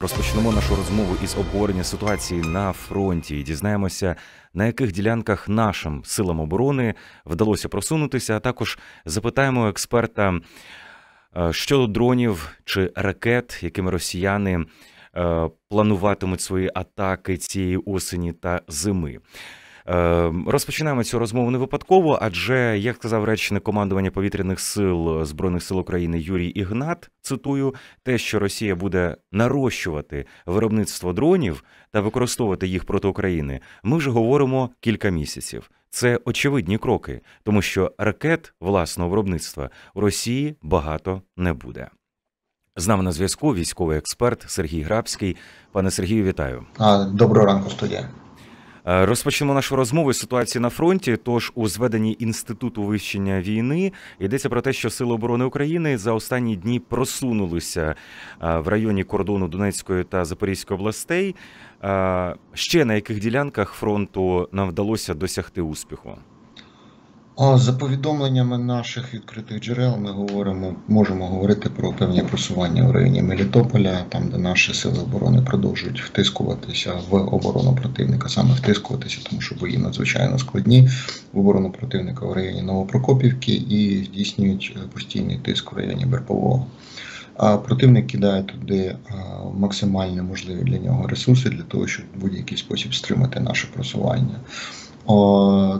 Розпочнемо нашу розмову із обговорення ситуації на фронті. і Дізнаємося, на яких ділянках нашим силам оборони вдалося просунутися. А також запитаємо експерта е, щодо дронів чи ракет, якими росіяни е, плануватимуть свої атаки цієї осені та зими. Е, Розпочинаємо цю розмову не випадково, адже як сказав речник командування повітряних сил збройних сил України Юрій Ігнат, цитую, те, що Росія буде нарощувати виробництво дронів та використовувати їх проти України, ми вже говоримо кілька місяців. Це очевидні кроки, тому що ракет власного виробництва у Росії багато не буде. З нами на зв'язку військовий експерт Сергій Грабський. Пане Сергію, вітаю. Доброго ранку, студія. Е, Розпочнемо нашу розмову з ситуації на фронті. Тож у зведенні інституту вивчення війни йдеться про те, що Сили оборони України за останні дні просунулися е, в районі кордону Донецької та Запорізької областей. Е, Ще на яких ділянках фронту нам вдалося досягти успіху? За повідомленнями наших відкритих джерел, ми говоримо, можемо говорити про певні просування в районі Мелітополя, там де наші сили оборони продовжують втискуватися в оборону противника, саме втискуватися, тому що бої надзвичайно складні в оборону противника в районі Новопрокопівки і здійснюють постійний тиск в районі Берпового. А противник кидає туди максимально можливі для нього ресурси для того, щоб в будь-який спосіб стримати наше просування.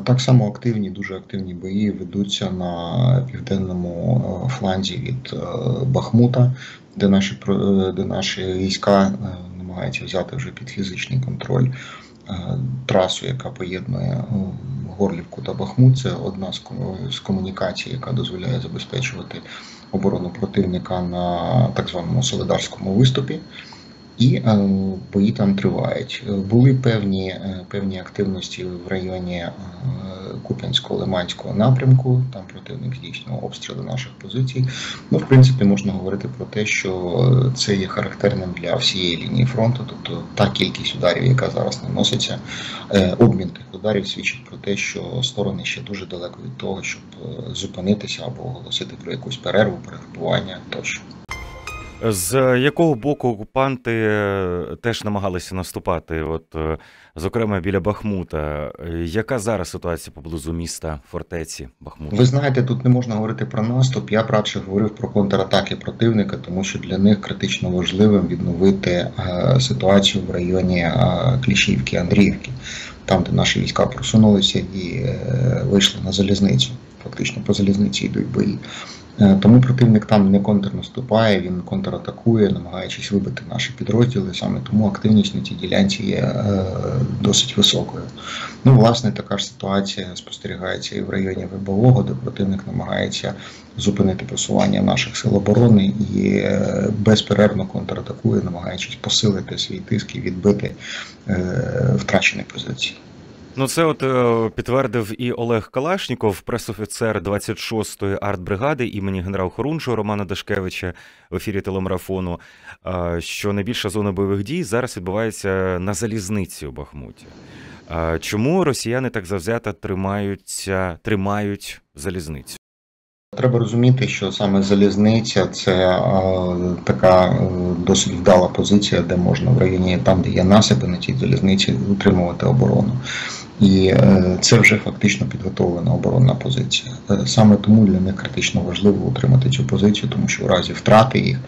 Так само активні, дуже активні бої ведуться на південному фланзі від Бахмута, де наші де наші війська намагаються взяти вже під фізичний контроль трасу, яка поєднує Горлівку та Бахмут. Це одна з комунікацій, яка дозволяє забезпечувати оборону противника на так званому Солидарському виступі. І бої там тривають. Були певні певні активності в районі Куп'янського-Лиманського напрямку. Там противник здійснював обстріли наших позицій. Ну, в принципі, можна говорити про те, що це є характерним для всієї лінії фронту, тобто та кількість ударів, яка зараз наноситься, обмін тих ударів свідчить про те, що сторони ще дуже далеко від того, щоб зупинитися або оголосити про якусь перерву, перегрупування тощо. З якого боку окупанти теж намагалися наступати? От, зокрема, біля Бахмута. Яка зараз ситуація поблизу міста фортеці Бахмута? Ви знаєте, тут не можна говорити про наступ. Я б радше говорив про контратаки противника, тому що для них критично важливим відновити ситуацію в районі Кліщівки, Андріївки, там, де наші війська просунулися і вийшли на залізницю. Фактично по залізниці йдуть бої. Тому противник там не контрнаступає, він контратакує, намагаючись вибити наші підрозділи. Саме тому активність на цій ділянці є досить високою. Ну, власне, така ж ситуація спостерігається і в районі Вибового, де противник намагається зупинити просування наших сил оборони і безперервно контратакує, намагаючись посилити свій тиск і відбити втрачені позиції. Ну, це от е, підтвердив і Олег Калашніков, пресофіцер 26-ї артбригади імені генерал Хорунжого Романа Дашкевича в ефірі телемарафону. Що найбільша зона бойових дій зараз відбувається на залізниці у Бахмуті. Чому росіяни так завзято тримаються, тримають залізницю? Треба розуміти, що саме залізниця це така е, досить вдала позиція, де можна в районі там, де є насипи на цій залізниці, утримувати оборону. І е, це вже фактично підготовлена оборонна позиція. Е, Саме тому для них критично важливо утримати цю позицію, тому що в разі втрати їх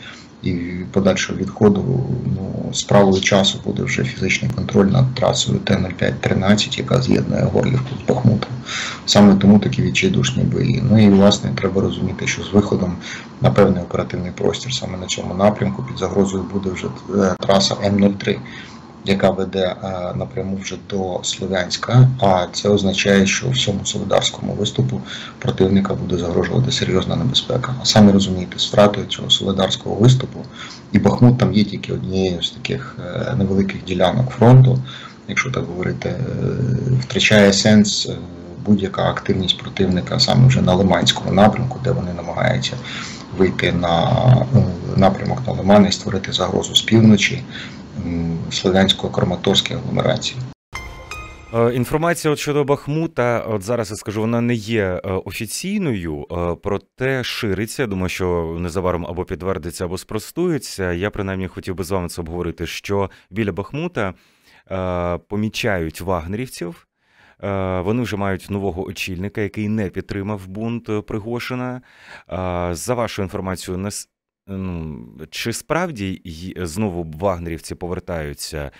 і подальшого відходу ну, справою часу буде вже фізичний контроль над трасою Т-05-13, яка з'єднує Горлівку з Бахмутом. Саме тому такі відчайдушні бої. Ну і власне треба розуміти, що з виходом на певний оперативний простір саме на цьому напрямку під загрозою буде вже е, траса М03 яка веде напряму вже до Слов'янська, а це означає, що всьому солидарському виступу противника буде загрожувати серйозна небезпека. А самі розумієте, з втратою цього солидарського виступу, і Бахмут там є тільки однією з таких невеликих ділянок фронту, якщо так говорити, втрачає сенс. Будь-яка активність противника саме вже на Лиманському напрямку, де вони намагаються вийти на напрямок на Лиман і створити загрозу з півночі слов'янсько-краматорській агломерації. Е, інформація от щодо Бахмута, от зараз я скажу, вона не є е, офіційною, е, проте шириться. Думаю, що незабаром або підтвердиться, або спростується. Я принаймні хотів би з вами це обговорити, що біля Бахмута помічають вагнерівців. Вони вже мають нового очільника, який не підтримав бунт Пригошина. За вашою інформацією, ну, чи справді знову вагнерівці повертаються?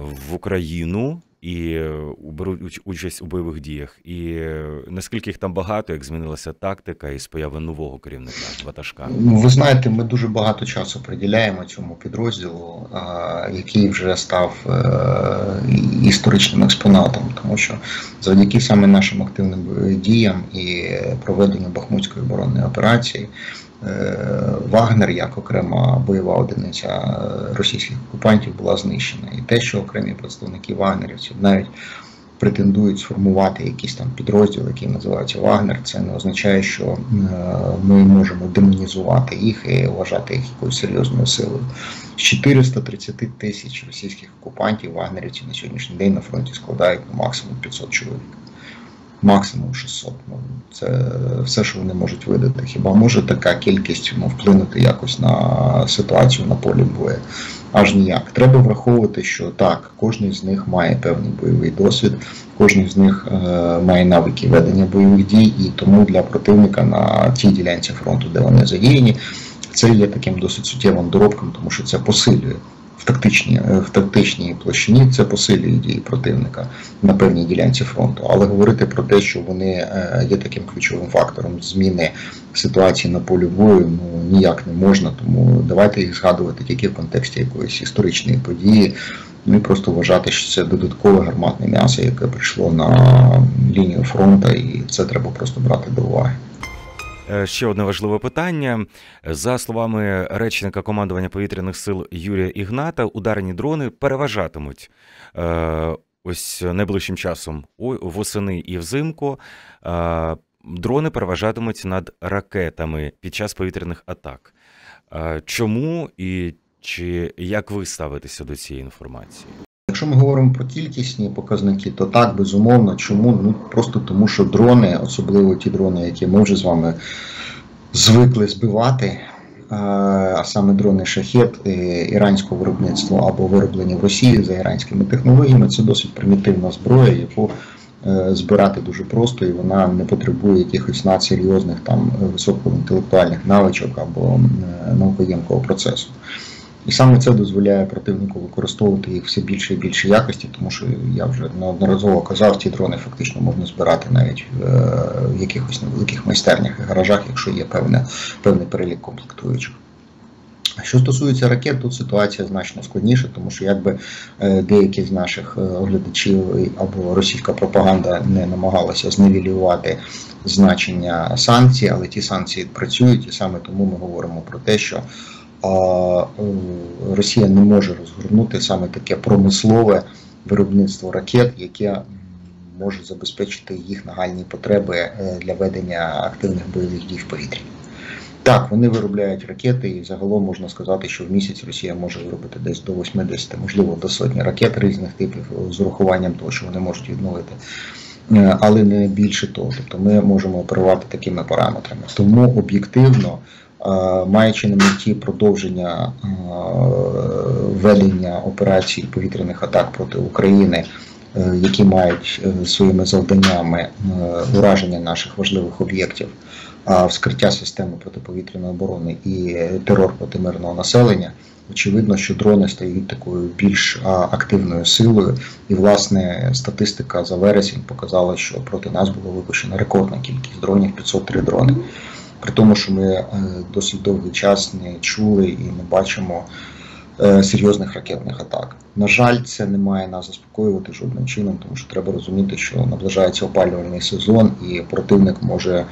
в Україну і беруть участь у бойових діях. І наскільки їх там багато, як змінилася тактика із появи нового керівника ватажка? Ну, ви знаєте, ми дуже багато часу приділяємо цьому підрозділу, який вже став е, історичним експонатом, тому що завдяки саме нашим активним діям і проведенню Бахмутської оборонної операції. Е, Вагнер як окрема бойова одиниця е, російських окупантів була знищена. І те, що окремі представники вагнерівців навіть претендують сформувати якийсь там підрозділ, який називається Вагнер, це не означає, що е, ми можемо демонізувати їх і вважати їх якоюсь серйозною силою. З 430 тисяч російських окупантів вагнерівців на сьогоднішній день на фронті складають ну, максимум 500 чоловік максимум 600. Ну, Це все, що вони можуть видати. Хіба може така кількість ну, вплинути якось на ситуацію на полі бою? Аж ніяк. Треба враховувати, що так, кожен з них має певний бойовий досвід, кожен з них е, має навики ведення бойових дій, і тому для противника на тій ділянці фронту, де вони задіяні, це є таким досить суттєвим доробком, тому що це посилює в тактичній е, в тактичній площині це посилює дії противника на певній ділянці фронту. Але говорити про те, що вони е, є таким ключовим фактором зміни ситуації на полі бою, ну ніяк не можна. Тому давайте їх згадувати тільки в контексті якоїсь історичної події. Ну і просто вважати, що це додаткове гарматне м'ясо, яке прийшло на лінію фронту, і це треба просто брати до уваги. Е, ще одне важливе питання. За словами речника командування повітряних сил Юрія Ігната, ударні дрони переважатимуть е, ось найближчим часом восени і взимку. Е, дрони переважатимуть над ракетами під час повітряних атак. Чому і чи як ви ставитеся до цієї інформації? Якщо ми говоримо про кількісні показники, то так, безумовно. Чому? Ну просто тому, що дрони, особливо ті дрони, які ми вже з вами звикли збивати, а саме дрони шахет е, іранського виробництва або вироблені в Росії за іранськими технологіями, це досить примітивна зброя, яку е, збирати дуже просто і вона не потребує якихось надсерйозних там високоінтелектуальних навичок або е, наукоємкого процесу. І саме це дозволяє противнику використовувати їх все більше і більше якості, тому що я вже неодноразово казав, ці дрони фактично можна збирати навіть в якихось невеликих майстернях і гаражах, якщо є певне, певний перелік комплектуючих. Що стосується ракет, тут ситуація значно складніша, тому що якби е, деякі з наших е, оглядачів або російська пропаганда не намагалася зневілювати значення санкцій, але ті санкції працюють, і саме тому ми говоримо про те, що а Росія не може розгорнути саме таке промислове виробництво ракет, яке може забезпечити їх нагальні потреби е, для ведення активних бойових дій в повітрі. Так, вони виробляють ракети, і загалом можна сказати, що в місяць Росія може виробити десь до 80, можливо, до сотні ракет різних типів з урахуванням того, що вони можуть відновити. Е, але не більше того. Тобто ми можемо оперувати такими параметрами. Тому об'єктивно маючи на меті продовження ведення операцій повітряних атак проти України, е, які мають е, своїми завданнями е, ураження наших важливих об'єктів, вскриття системи протиповітряної оборони і терор проти мирного населення. Очевидно, що дрони стають такою більш активною силою, і власне статистика за вересень показала, що проти нас було випущено рекордна кількість дронів 503 дрони при тому, що ми е, досить довгий час не чули і не бачимо е, серйозних ракетних атак. На жаль, це не має нас заспокоювати жодним чином, тому що треба розуміти, що наближається опалювальний сезон, і противник може е,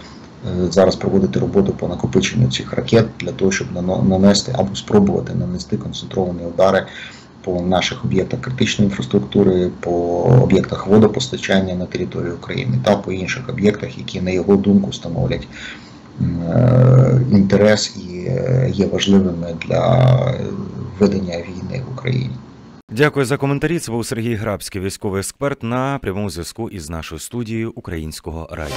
зараз проводити роботу по накопиченню цих ракет для того, щоб нанести або спробувати нанести концентровані удари. По наших об'єктах критичної інфраструктури, по об'єктах водопостачання на території України та по інших об'єктах, які на його думку становлять інтерес і е, є важливими для ведення війни в Україні. Дякую за коментарі. Це був Сергій Грабський, військовий експерт на прямому зв'язку із нашою студією Українського радіо.